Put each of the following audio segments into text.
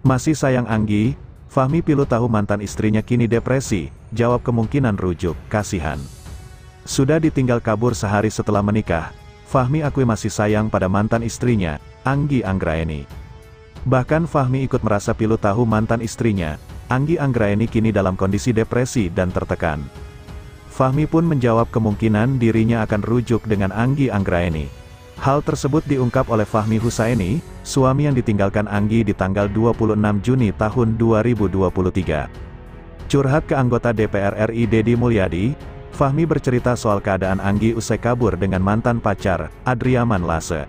Masih sayang Anggi, Fahmi pilu tahu mantan istrinya kini depresi, jawab kemungkinan rujuk, kasihan. Sudah ditinggal kabur sehari setelah menikah, Fahmi akui masih sayang pada mantan istrinya, Anggi Anggraeni. Bahkan Fahmi ikut merasa pilu tahu mantan istrinya, Anggi Anggraeni kini dalam kondisi depresi dan tertekan. Fahmi pun menjawab kemungkinan dirinya akan rujuk dengan Anggi Anggraeni. Hal tersebut diungkap oleh Fahmi Husaini, suami yang ditinggalkan Anggi di tanggal 26 Juni tahun 2023. Curhat ke anggota DPR RI Dedi Mulyadi, Fahmi bercerita soal keadaan Anggi usai kabur dengan mantan pacar, Adriaman Lase.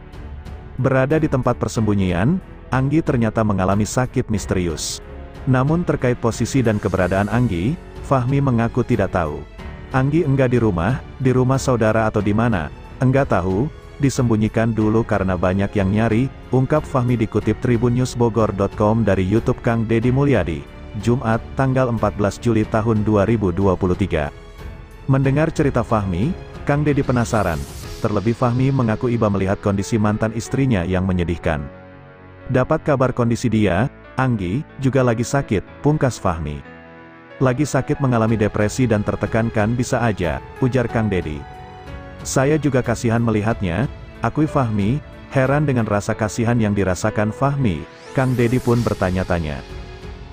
Berada di tempat persembunyian, Anggi ternyata mengalami sakit misterius. Namun terkait posisi dan keberadaan Anggi, Fahmi mengaku tidak tahu. Anggi enggak di rumah, di rumah saudara atau di mana, enggak tahu, disembunyikan dulu karena banyak yang nyari, ungkap Fahmi dikutip tribunnewsbogor.com dari YouTube Kang Dedi Mulyadi, Jumat, tanggal 14 Juli tahun 2023. Mendengar cerita Fahmi, Kang Dedi penasaran, terlebih Fahmi mengaku iba melihat kondisi mantan istrinya yang menyedihkan. Dapat kabar kondisi dia, Anggi, juga lagi sakit, pungkas Fahmi. Lagi sakit mengalami depresi dan tertekan kan bisa aja, ujar Kang Dedi. Saya juga kasihan melihatnya, akui Fahmi, heran dengan rasa kasihan yang dirasakan Fahmi, Kang Dedi pun bertanya-tanya.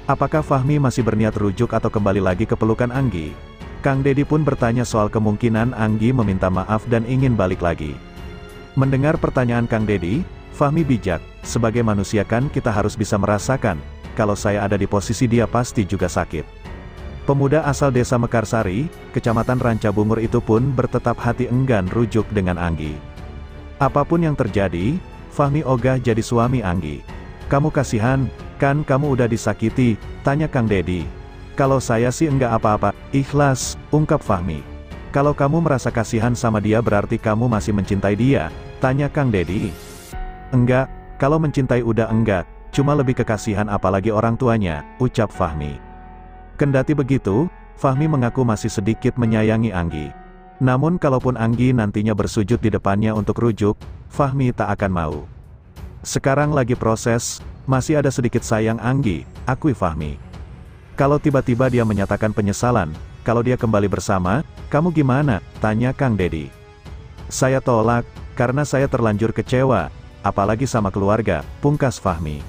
Apakah Fahmi masih berniat rujuk atau kembali lagi ke pelukan Anggi? Kang Dedi pun bertanya soal kemungkinan Anggi meminta maaf dan ingin balik lagi. Mendengar pertanyaan Kang Dedi, Fahmi bijak, sebagai manusia kan kita harus bisa merasakan, kalau saya ada di posisi dia pasti juga sakit. Pemuda asal desa Mekarsari, kecamatan Rancabungur itu pun bertetap hati enggan rujuk dengan Anggi. Apa pun yang terjadi, Fahmi ogah jadi suami Anggi. Kamu kasihan, kan kamu udah disakiti, tanya Kang Dedi. Kalau saya sih enggak apa-apa, ikhlas, ungkap Fahmi. Kalau kamu merasa kasihan sama dia berarti kamu masih mencintai dia, tanya Kang Dedi. Enggak, kalau mencintai udah enggak, cuma lebih kekasihan apalagi orang tuanya, ucap Fahmi. Kendati begitu, Fahmi mengaku masih sedikit menyayangi Anggi. Namun kalaupun Anggi nantinya bersujud di depannya untuk rujuk, Fahmi tak akan mau. Sekarang lagi proses, masih ada sedikit sayang Anggi, akui Fahmi. Kalau tiba-tiba dia menyatakan penyesalan, kalau dia kembali bersama, kamu gimana? Tanya Kang Dedi. Saya tolak, karena saya terlanjur kecewa, apalagi sama keluarga, pungkas Fahmi.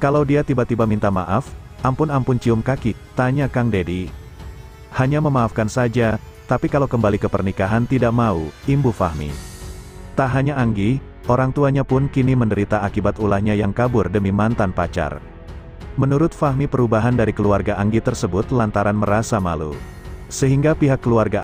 Kalau dia tiba-tiba minta maaf, Ampun-ampun cium kaki, tanya Kang Dedi. Hanya memaafkan saja, tapi kalau kembali ke pernikahan tidak mau, imbu Fahmi. Tak hanya Anggi, orang tuanya pun kini menderita akibat ulahnya yang kabur demi mantan pacar. Menurut Fahmi perubahan dari keluarga Anggi tersebut lantaran merasa malu. Sehingga pihak keluarga